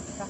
か？